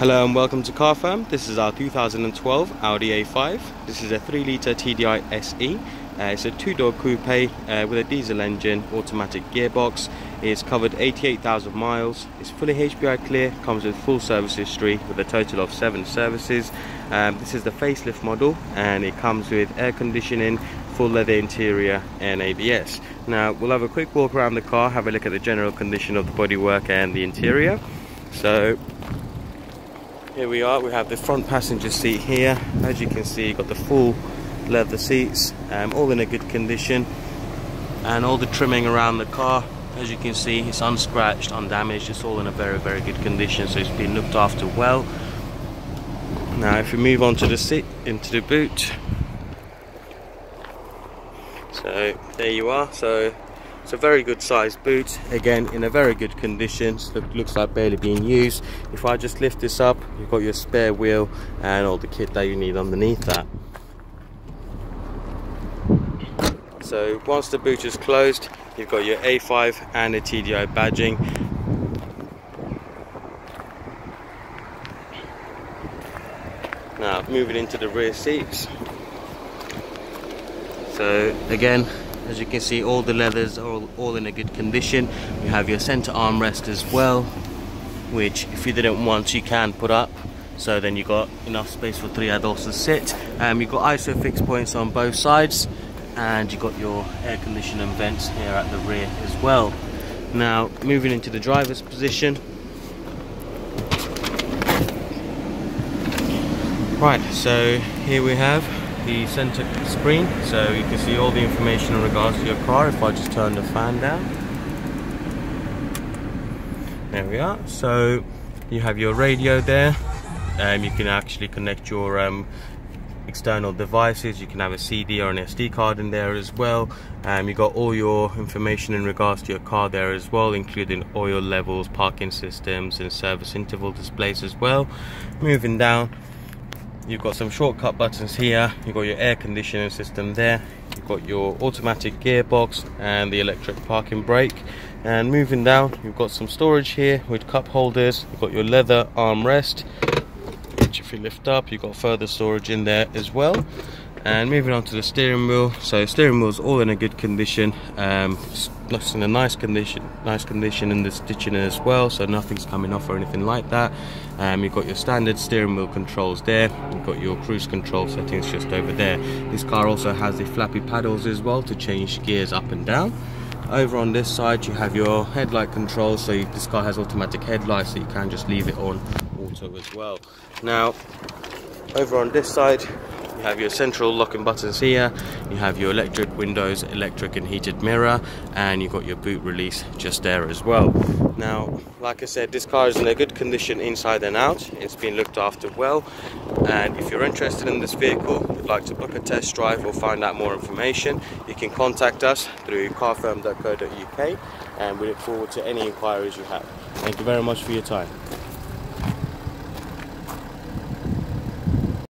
Hello and welcome to Car Firm. This is our 2012 Audi A5. This is a 3 litre TDI SE. Uh, it's a two door coupe uh, with a diesel engine, automatic gearbox. It's covered 88,000 miles. It's fully HPI clear, comes with full service history with a total of seven services. Um, this is the facelift model and it comes with air conditioning, full leather interior and ABS. Now we'll have a quick walk around the car, have a look at the general condition of the bodywork and the interior. So here we are we have the front passenger seat here. As you can see got the full leather seats um, all in a good condition. And all the trimming around the car as you can see it's unscratched undamaged it's all in a very very good condition so it's been looked after well. Now if we move on to the seat into the boot. So there you are. So it's a very good sized boot, again in a very good condition, so looks like barely being used. If I just lift this up, you've got your spare wheel and all the kit that you need underneath that. So once the boot is closed, you've got your A5 and a TDI badging. Now moving into the rear seats. So again, as you can see all the leathers are all, all in a good condition. You have your center armrest as well which if you didn't want you can put up. So then you got enough space for three adults to sit. Um, you've got ISOFIX points on both sides and you've got your air conditioning vents here at the rear as well. Now moving into the driver's position. Right so here we have the center screen so you can see all the information in regards to your car. If I just turn the fan down there we are. So you have your radio there. And um, you can actually connect your um, external devices. You can have a CD or an SD card in there as well. Um, you got all your information in regards to your car there as well including oil levels parking systems and service interval displays as well. Moving down you've got some shortcut buttons here. You've got your air conditioning system there. You've got your automatic gearbox and the electric parking brake. And moving down you've got some storage here with cup holders. You've got your leather armrest if you lift up you've got further storage in there as well. And moving on to the steering wheel. So steering wheel's all in a good condition. Um, it's in a nice condition nice condition in the stitching as well so nothing's coming off or anything like that. Um, you've got your standard steering wheel controls there. You've got your cruise control settings just over there. This car also has the flappy paddles as well to change gears up and down over on this side you have your headlight control so you, this car has automatic headlights so you can just leave it on auto as well. Now over on this side you have your central locking buttons here you have your electric windows electric and heated mirror and you've got your boot release just there as well. Now like I said this car is in a good condition inside and out. It's been looked after well. And if you're interested in this vehicle would like to book a test drive or find out more information you can contact us through carfirm.co.uk and we look forward to any inquiries you have. Thank you very much for your time